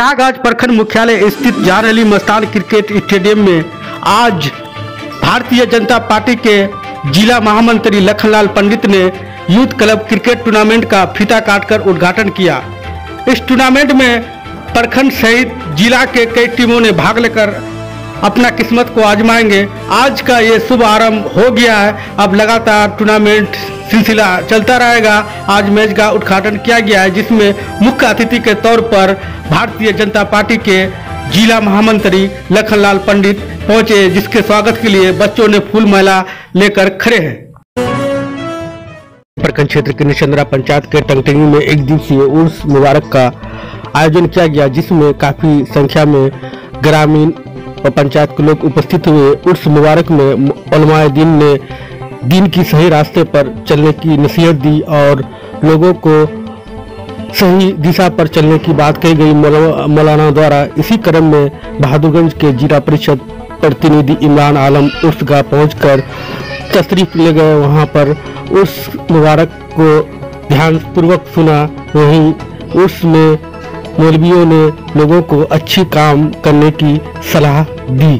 प्रयागराज प्रखंड मुख्यालय स्थित जान अली मस्तान क्रिकेट स्टेडियम में आज भारतीय जनता पार्टी के जिला महामंत्री लखनलाल पंडित ने यूथ क्लब क्रिकेट टूर्नामेंट का फीता काटकर उद्घाटन किया। इस टूर्नामेंट में प्रखंड सहित जिला के कई टीमों ने भाग लेकर अपना किस्मत को आजमाएँगे। आज का ये शुभ आरंभ हो गया है। अब लगातार टूर्नामेंट सिलसिला चलता रहेगा। आज मैच का उद्घाटन किया गया है, जिसमें मुख्य अतिथि के तौर पर भारतीय जनता पार्टी के जिला महामंत्री लखनलाल पंडित पहुँचे, जिसके स्वागत के लिए बच्चों ने फूल माला लेकर खड़े हैं। प्रखंड क्षेत्र के निशंद्रा पंचायत के टंगटिंग में एक दिवसीय उर्स मुबारक का आयोजन किया गया, जिसमें काफ़ी संख्या में ग्रामीण और पंचायत के लोग उपस्थित हुए। उर्स मुबारक में उलमाए दिन ने दिन की सही रास्ते पर चलने की नसीहत दी और लोगों को सही दिशा पर चलने की बात कही गई। मौलाना द्वारा इसी क्रम में बहादुरगंज के जिला परिषद प्रतिनिधि इमरान आलम उर्सगाह पहुंचकर तशरीफ़ ले गए। वहाँ पर उस मुबारक को ध्यान पूर्वक सुना। वहीं उस में मौलवियों ने लोगों को अच्छी काम करने की सलाह दी।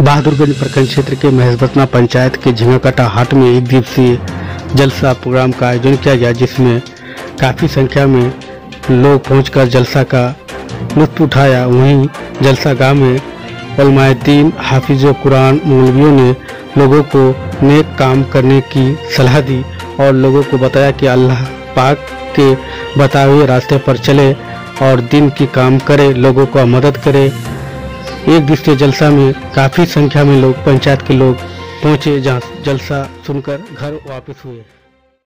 बहादुरगंज प्रखंड क्षेत्र के महेशबतना पंचायत के झिंगाकटा हाट में एक दिवसीय जलसा प्रोग्राम का आयोजन किया गया, जिसमें काफ़ी संख्या में लोग पहुंचकर जलसा का लुत्फ उठाया। वहीं जलसा गाँव में उलमाद्दीन हाफिज, कुरान, मौलवियों ने लोगों को नेक काम करने की सलाह दी। और लोगों को बताया कि अल्लाह पाक के बताए हुए रास्ते पर चले और दिन की काम करे, लोगों को मदद करे। एक दूसरे जलसा में काफ़ी संख्या में लोग, पंचायत के लोग पहुँचे, जहाँ जलसा सुनकर घर वापस हुए।